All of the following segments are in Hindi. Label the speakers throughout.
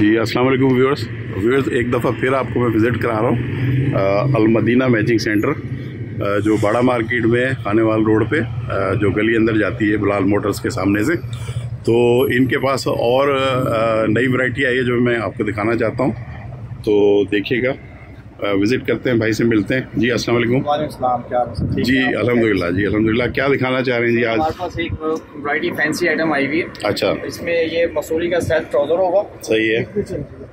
Speaker 1: जी अस्सलाम वालेकुम व्यूअर्स व्यूअर्स एक दफ़ा फिर आपको मैं विज़िट करा रहा हूँ अलमदीना मैचिंग सेंटर आ, जो बाड़ा मार्केट में खानेवाल रोड पे आ, जो गली अंदर जाती है बिलाल मोटर्स के सामने से। तो इनके पास और नई वैरायटी आई है जो मैं आपको दिखाना चाहता हूँ। तो देखिएगा। विज़िट करते हैं भाई से मिलते हैं। जी अस्सलाम वालेकुम।
Speaker 2: क्या
Speaker 1: जी अल्हम्दुलिल्लाह जी अल्हम्दुलिल्लाह। क्या दिखाना चाह रहे हैं जी आज?
Speaker 2: हमारे पास एक वैरायटी फैंसी आइटम आई हुई है।
Speaker 1: अच्छा।
Speaker 2: इसमें ये मसूरी का सेट ट्राउज़र होगा।
Speaker 1: सही है।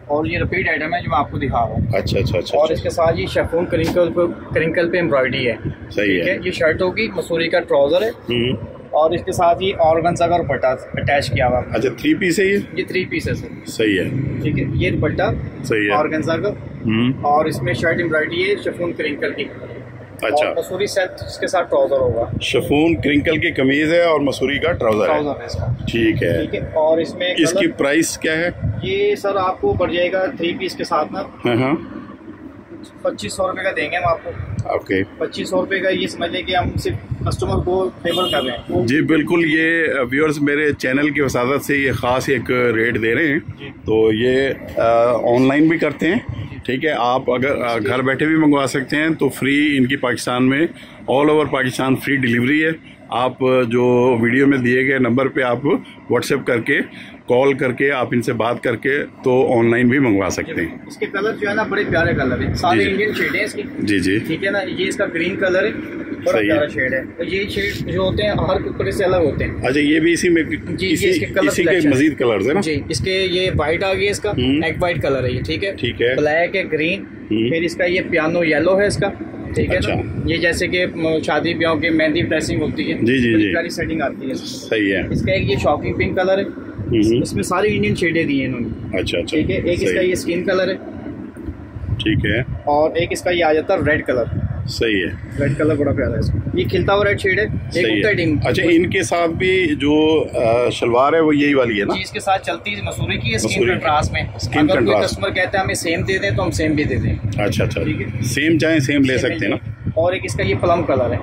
Speaker 2: और ये रिपीट आइटम है जो मैं आपको दिखा रहा हूँ।
Speaker 1: अच्छा अच्छा अच्छा
Speaker 2: और
Speaker 1: अच्छा।
Speaker 2: इसके साथ ये शेफून क्रिंकल पे क्रिंकल पे एम्ब्रॉयडरी है।
Speaker 1: सही है।
Speaker 2: है? ये शर्ट होगी मसूरी का ट्राउज़र है।
Speaker 1: हम्म,
Speaker 2: और इसके साथ ही ऑर्गन्जा का दुपट्टा अटैच किया हुआ
Speaker 1: अच्छा थ्री पीस है ये?
Speaker 2: ये थ्री पीस है सर
Speaker 1: सही है।
Speaker 2: ठीक है ये दुपट्टा
Speaker 1: सही है।
Speaker 2: ऑर्गन्जा का
Speaker 1: हम्म,
Speaker 2: और इसमें शर्ट एम्ब्रॉयडरी है शेफून क्रिंकल की।
Speaker 1: अच्छा।
Speaker 2: मसूरी सेट इसके साथ ट्राउज़र होगा।
Speaker 1: शफून क्रिंकल की कमीज है और मसूरी का ट्राउज़र है।
Speaker 2: ट्राउज़र है इसका।
Speaker 1: ठीक है।
Speaker 2: ठीक है और इसमें
Speaker 1: इसकी प्राइस क्या है?
Speaker 2: ये सर आपको पड़ जाएगा थ्री पीस के साथ ना।
Speaker 1: हाँ हाँ।
Speaker 2: पच्चीस सौ रुपये का देंगे हम आपको।
Speaker 1: ओके
Speaker 2: पच्चीस सौ रुपये का ये समझ लें कि हम सिर्फ़ कस्टमर को फेवर कर रहे हैं।
Speaker 1: जी बिल्कुल ये व्यूअर्स मेरे चैनल की वसादत से ये ख़ास एक रेट दे रहे हैं। तो ये ऑनलाइन भी करते हैं ठीक है? आप अगर घर बैठे भी मंगवा सकते हैं तो फ्री इनकी पाकिस्तान में all over Pakistan free delivery है। आप जो वीडियो में दिए गए नंबर पे आप व्हाट्सएप करके कॉल करके आप इनसे बात करके तो ऑनलाइन भी मंगवा सकते हैं।
Speaker 2: इसके कलर जो है ना बड़े प्यारे कलर है। सारे। इंडियन शेड है इसकी।
Speaker 1: जी जी।
Speaker 2: ठीक है ना? ये इसका ग्रीन कलर है बड़ा। प्यारा शेड है। और ये शेड जो होते हैं हर कपड़े से अलग होते हैं।
Speaker 1: अच्छा ये भी इसी में
Speaker 2: जी,
Speaker 1: इसी,
Speaker 2: इसके colour
Speaker 1: इसी के मजीद कलर्स है ना?
Speaker 2: जी इसके ये वाइट आ गया इसका। एग वाइट कलर है ये ठीक है?
Speaker 1: ठीक है।
Speaker 2: ब्लैक है ग्रीन
Speaker 1: हम्म।
Speaker 2: फिर इसका ये पियानो येलो है इसका ठीक है
Speaker 1: अच्छा।
Speaker 2: ना ये जैसे कि शादी ब्याह के मेहंदी ड्रेसिंग होती है।
Speaker 1: जी, जी, जी।
Speaker 2: सेटिंग आती है।
Speaker 1: सही है।
Speaker 2: इसका एक ये शॉकिंग पिंक कलर है। इसमें सारी इंडियन शेडें दी हैं इन्होंने।
Speaker 1: अच्छा अच्छा।
Speaker 2: ठीक है? एक इसका ये स्किन कलर है।
Speaker 1: ठीक है।
Speaker 2: और एक इसका ये आ जाता है रेड कलर
Speaker 1: सही है।
Speaker 2: रेड कलर बड़ा प्यारा है इसका। ये खिलता हुआ रेड शेड है। एक है। डिम
Speaker 1: अच्छा इनके साथ भी जो शलवार है वो यही वाली है ना?
Speaker 2: इसके साथ चलती है मसूरी की स्किन। कंट्रास्ट में।
Speaker 1: Skin
Speaker 2: अगर कोई कस्टमर कहता है हमें सेम दे दें तो हम सेम भी दे दें।
Speaker 1: अच्छा अच्छा।
Speaker 2: ठीक है।
Speaker 1: सेम चाहे सेम ले सकते हैं ना?
Speaker 2: और एक इसका ये प्लम कलर है।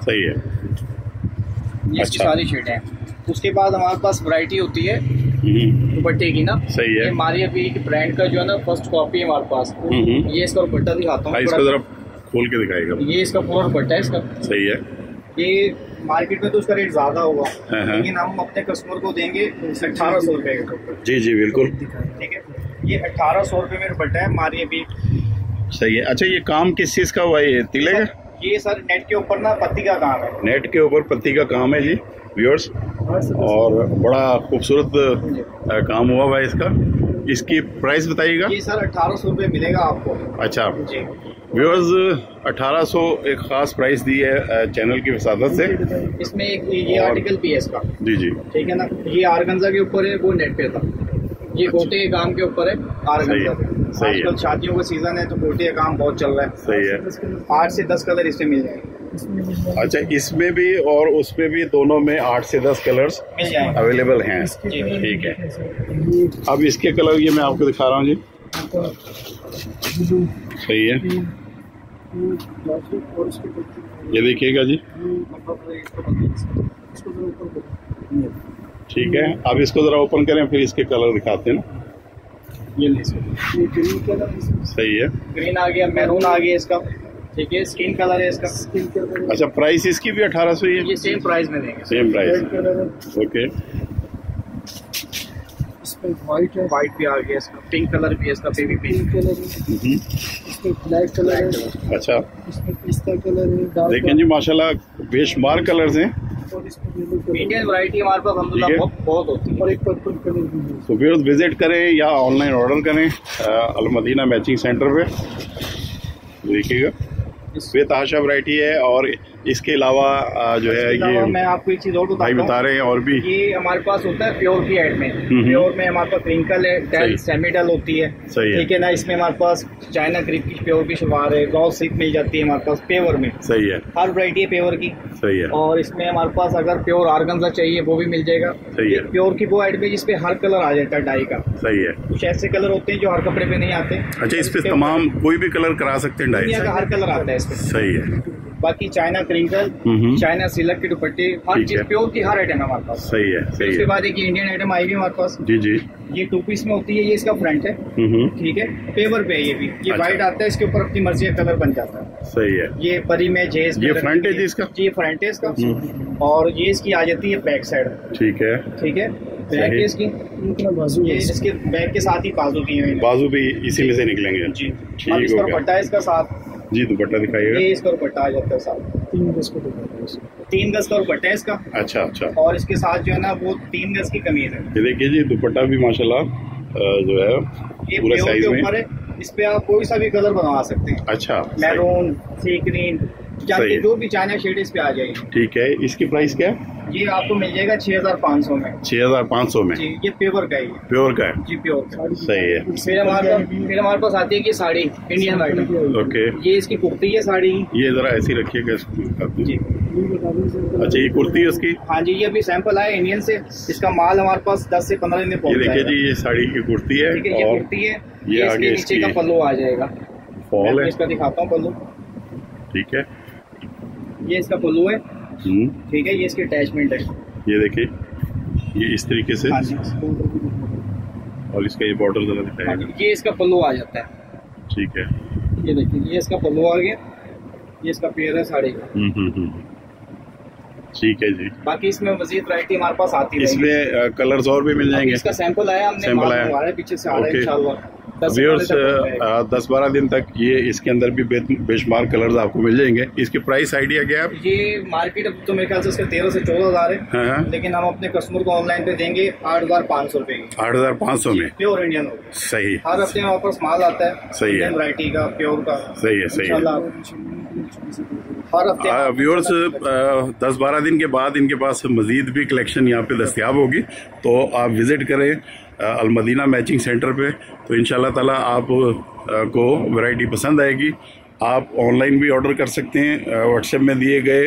Speaker 1: सही है।
Speaker 2: ये
Speaker 1: अच्छा।
Speaker 2: सारी शेडें हैं। उसके बाद हमारे पास वैरायटी होती है
Speaker 1: हम्म,
Speaker 2: दुपट्टे की ना।
Speaker 1: सही है।
Speaker 2: हमारी अभी एक ब्रांड का जो है ना फ़र्स्ट कॉपी है हमारे पास।
Speaker 1: हम्म।
Speaker 2: ये इसका दुपट्टा दिखाता
Speaker 1: हाँ, इसको जरा खोल के दिखाएगा
Speaker 2: ये इसका पूरा दुपट्टा है इसका।
Speaker 1: सही है।
Speaker 2: ये मार्केट में तो उसका रेट ज़्यादा होगा।
Speaker 1: हाँ, हाँ।
Speaker 2: लेकिन हम अपने कस्टमर को देंगे अठारह सौ रुपए का
Speaker 1: जी जी बिल्कुल।
Speaker 2: ठीक है? ये अठारह सौ रुपए में दुपट्टा है हमारी अभी।
Speaker 1: सही है। अच्छा ये काम किस चीज़ का हुआ? है ये तिले का
Speaker 2: ये सर नेट के ऊपर ना पत्ती का काम है।
Speaker 1: नेट के ऊपर पत्ती का काम है जी। व्यूअर्स और बड़ा खूबसूरत काम हुआ हुआ है इसका। इसकी प्राइस बताइएगा?
Speaker 2: ये सर अठारह सौ रुपये मिलेगा आपको।
Speaker 1: अच्छा।
Speaker 2: जी।
Speaker 1: व्यूअर्स 1800 एक खास प्राइस दी है चैनल की वसादत से।
Speaker 2: इसमें एक ये
Speaker 1: और-
Speaker 2: आर्टिकल भी है इसका।
Speaker 1: जी जी।
Speaker 2: ठीक है ना? ये आरगंजा के ऊपर है वो नेट पे था। ये गोटे के काम के ऊपर है आरगंजा
Speaker 1: सही है, है।
Speaker 2: आजकल शादियों का सीज़न है तो गोटे का काम बहुत चल रहा है।
Speaker 1: सही है।
Speaker 2: आठ से दस कलर इसमें मिल जाएँगे।
Speaker 1: अच्छा इसमें भी और उसमें भी दोनों में आठ से दस कलर्स अवेलेबल हैं। ठीक है। अब इसके कलर ये मैं आपको दिखा रहा हूँ जी। सही है। ये देखिएगा जी। ठीक है। अब इसको जरा ओपन करें फिर इसके कलर दिखाते हैं ना।
Speaker 2: ये ले इसको
Speaker 1: सही है।
Speaker 2: ग्रीन आ गया मैरून आ गया इसका। ठीक है स्किन कलर है इसका।
Speaker 1: स्किन कलर अच्छा प्राइस इसकी भी अठारह सौ ही है?
Speaker 2: ये सेम प्राइस में देंगे।
Speaker 1: सेम प्राइस ओके
Speaker 3: व्हाइट है।
Speaker 2: व्हाइट भी आ गया इसका। पिंक कलर भी है इसका बेबी पिंक
Speaker 3: पिंक कलर है।
Speaker 1: हम्म,
Speaker 3: इसमें ब्लैक कलर है।
Speaker 1: अच्छा।
Speaker 3: इसमें पिस्ता कलर है
Speaker 1: जी माशाल्लाह बेशुमार कलर्स हैं।
Speaker 3: इसमें कलर
Speaker 2: इंडियन वैरायटी हमारे पास
Speaker 1: है।
Speaker 2: बहुत बहुत होती है।
Speaker 3: और एक पर्पल कलर भी है।
Speaker 1: तो विज़िट करें या ऑनलाइन ऑर्डर करें अलमदीना मैचिंग सेंटर पे। देखिएगा। बेतहाशा वैरायटी है और इसके अलावा जो है
Speaker 2: ये मैं आपको एक चीज़ और
Speaker 1: भाई बता रहे हैं और भी।
Speaker 2: ये हमारे पास होता है प्योर की एड में।
Speaker 1: हम्म।
Speaker 2: प्योर में हमारे पास प्रिंकल है सेमी डेल होती है। ठीक है ना? इसमें हमारे पास चाइना क्रिप की प्योर की शुभार है गौ सिल्क मिल जाती है हमारे पास पेवर में।
Speaker 1: सही है।
Speaker 2: हर वरायटी है पेवर की।
Speaker 1: सही है।
Speaker 2: और इसमें हमारे पास अगर प्योर आर्गनजा चाहिए वो भी मिल जाएगा।
Speaker 1: सही है।
Speaker 2: प्योर की वो एड में जिसपे हर कलर आ जाता है डाई का।
Speaker 1: सही है।
Speaker 2: कुछ ऐसे कलर होते हैं जो हर कपड़े पे नहीं आते।
Speaker 1: अच्छा इस पे तमाम कोई भी कलर करा सकते हैं डाई
Speaker 2: का हर कलर आता है इसमें
Speaker 1: सही है।
Speaker 2: बाकी चाइना क्रिंकल। चाइना सिल्क की दुपट्टे हर चीज़ प्योर की हर आइटम है हमारे पास।
Speaker 1: सही है सही
Speaker 2: उसके बाद एक इंडियन आइटम आई हुई हमारे पास।
Speaker 1: जी जी।
Speaker 2: ये टू पीस में होती है ये इसका फ्रंट है।
Speaker 1: हम्म
Speaker 2: ठीक है? पेवर पे है ये भी। ये
Speaker 1: अच्छा।
Speaker 2: वाइट आता है इसके ऊपर अपनी मर्ज़ी का कलर बन जाता है।
Speaker 1: सही है।
Speaker 2: ये परी में जेस
Speaker 1: ये front है जी इसका?
Speaker 2: जी फ्रंट है इसका। और ये इसकी आ जाती है बैक साइड
Speaker 1: ठीक है।
Speaker 2: ठीक है? बैक। है। इसकी।
Speaker 3: बाजू
Speaker 2: इसके बैक के साथ ही बाजू की
Speaker 1: बाजू भी इसी में से निकलेंगे।
Speaker 2: जी।
Speaker 1: ठीक
Speaker 2: इसका
Speaker 1: हो।
Speaker 2: दुपट्टा है इसका साथ।
Speaker 1: जी दुपट्टा दिखाइएगा।
Speaker 2: ये इसका दुपट्टा आ जाता है साहब
Speaker 3: तीन गज का दुपट्टा
Speaker 2: तीन गज का दुपट्टा है इसका।
Speaker 1: अच्छा अच्छा।
Speaker 2: और इसके साथ जो है ना वो तीन गज की कमीज है।
Speaker 1: ये देखिए जी दुपट्टा भी माशाल्लाह जो है पूरे साइज़ में।
Speaker 2: है। इस पे आप कोई सा भी कलर बनवा सकते हैं।
Speaker 1: अच्छा।
Speaker 2: मैरून सी ग्रीन। जाके। जो भी चाइना शेड इस पे आ जाएगी।
Speaker 1: ठीक है इसकी प्राइस क्या? है
Speaker 2: ये आपको मिल जाएगा छह हज़ार पाँच सौ में।
Speaker 1: छह हज़ार पाँच सौ में?
Speaker 2: जी ये प्योर का ही
Speaker 1: प्योर का है?
Speaker 2: जी प्योर का
Speaker 1: सही है।
Speaker 2: फिर हमारे पास फिर हमारे पास आती है कि साड़ी इंडियन आइटम
Speaker 1: ओके
Speaker 2: ये इसकी कुर्ती है साड़ी।
Speaker 1: ये जरा ऐसी रखिएगा
Speaker 2: जी।
Speaker 1: अच्छा ये कुर्ती है उसकी
Speaker 2: हाँ जी ये अभी सैंपल आया इंडियन से। इसका माल हमारे पास दस से पंद्रह दिन में
Speaker 1: ये देखिए जी ये साड़ी की कुर्ती है
Speaker 2: ये कुर्ती है।
Speaker 1: ये आगे
Speaker 2: इसके नीचे का पल्लू आ जाएगा।
Speaker 1: फॉल है।
Speaker 2: इसका दिखाता हूँ पल्लू।
Speaker 1: ठीक है।
Speaker 2: ये इसका पल्लू है।
Speaker 1: हम्म,
Speaker 2: ठीक है ये इसकी अटैचमेंट है।
Speaker 1: ये देखिए ये इस तरीके से।
Speaker 2: हाँ
Speaker 1: और इसका ये बॉर्डर जरा
Speaker 2: हाँ
Speaker 1: दिखाएगा
Speaker 2: ये इसका पल्लू आ जाता है।
Speaker 1: ठीक है।
Speaker 2: ये देखिए ये इसका पल्लू आ गया। ये इसका पेयर है साड़ी का।
Speaker 1: हम्म हम्म ठीक है जी।
Speaker 2: बाकी इसमें मजीद वैरायटी हमारे पास आती रहेगी।
Speaker 1: इसमें कलर्स और भी मिल जाएँगे।
Speaker 2: इसका सैंपल आया हमने माल
Speaker 1: आया।
Speaker 2: मंगवा रहा है पीछे से आ रहा है इंशाल्लाह।
Speaker 1: व्यूअर्स। दस बारह दिन तक ये इसके अंदर भी बेशुमार कलर्स आपको मिल जाएँगे। इसकी प्राइस आइडिया क्या है?
Speaker 2: ये मार्केट अब तो मेरे ख्याल से इसका तेरह से चौदह हज़ार है।
Speaker 1: हाँ, हाँ।
Speaker 2: लेकिन हम अपने कस्टमर को ऑनलाइन पे देंगे आठ हज़ार पाँच सौ रूपए
Speaker 1: आठ हज़ार पाँच सौ में?
Speaker 2: प्योर इंडियन
Speaker 1: सही
Speaker 2: हर हफ़्ते हमारे पास माल आता है।
Speaker 1: सही है।
Speaker 2: वैरायटी का प्योर का।
Speaker 1: सही है सही है। व्यूअर्स दस बारह दिन के बाद इनके पास मजीद भी कलेक्शन यहाँ पे दस्तियाब होगी। तो आप विज़िट करें अलमदीना मैचिंग सेंटर पे। तो इन ताला आप को वैरायटी पसंद आएगी। आप ऑनलाइन भी ऑर्डर कर सकते हैं व्हाट्सएप में दिए गए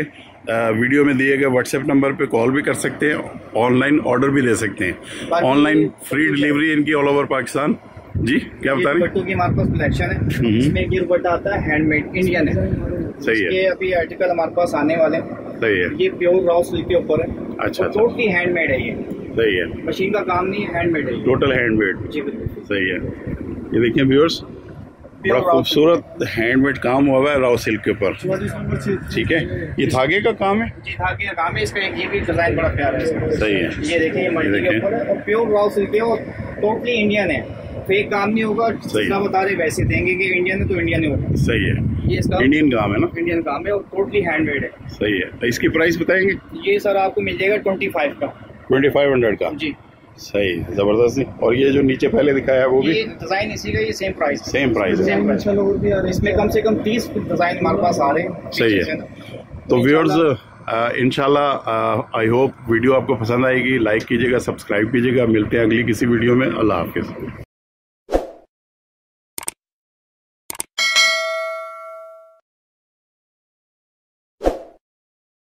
Speaker 1: वीडियो में दिए गए व्हाट्सएप नंबर पे कॉल भी कर सकते हैं ऑनलाइन ऑर्डर भी दे सकते हैं। ऑनलाइन फ्री डिलीवरी इनकी ऑल ओवर पाकिस्तान जी क्या बता रहे
Speaker 2: दुपट्टों की हमारे पास कलेक्शन है।
Speaker 1: हम्म।
Speaker 2: इसमें ये दुपट्टा आता है हैंडमेड इंडियन है।
Speaker 1: सही है।
Speaker 2: ये अभी आर्टिकल हमारे पास आने वाले हैं।
Speaker 1: सही है।
Speaker 2: ये प्योर रॉ सिल्क के ऊपर है।
Speaker 1: अच्छा, अच्छा।
Speaker 2: टोटली हैंडमेड है ये।
Speaker 1: सही है।
Speaker 2: मशीन का काम नहीं है हैंडमेड है
Speaker 1: टोटल हैंडमेड
Speaker 2: जी बिल्कुल।
Speaker 1: सही है। ये देखिए व्यूअर्स बड़ा खूबसूरत हैंडमेड काम हुआ है राव सिल्क के ऊपर। ठीक है? ये धागे का काम है?
Speaker 2: जी धागे का काम है। इसका एक ये भी डिज़ाइन बड़ा प्यारा है।
Speaker 1: सही है।
Speaker 2: ये देखिए ये मल्टी के ऊपर है और प्योर रॉ सिल्क है और टोटली इंडियन है। फेक काम नहीं होगा। जितना बता रहे वैसे देंगे कि इंडियन है तो इंडियन ही होगा।
Speaker 1: सही है।
Speaker 2: ये इसका
Speaker 1: इंडियन काम है ना?
Speaker 2: इंडियन काम है और टोटली हैंडमेड है।
Speaker 1: सही है। तो इसकी प्राइस बताएँगे?
Speaker 2: ये सर आपको मिल जाएगा ट्वेंटी फाइव का।
Speaker 1: ट्वेंटी फाइव हंड्रेड का?
Speaker 2: जी।
Speaker 1: सही ज़बरदस्त। है। और ये जो नीचे पहले दिखाया है वो भी?
Speaker 2: डिज़ाइन इसी का ये सेम प्राइस
Speaker 1: सेम प्राइस है।
Speaker 3: हैं
Speaker 2: इसमें कम से कम तीस डिज़ाइन हमारे पास आ रहे हैं।
Speaker 1: सही है। तो व्यूअर्स इनशाला आई होप वीडियो आपको पसंद आएगी। लाइक कीजिएगा सब्सक्राइब कीजिएगा। मिलते हैं अगली किसी वीडियो में। अल्लाह हाफिज़।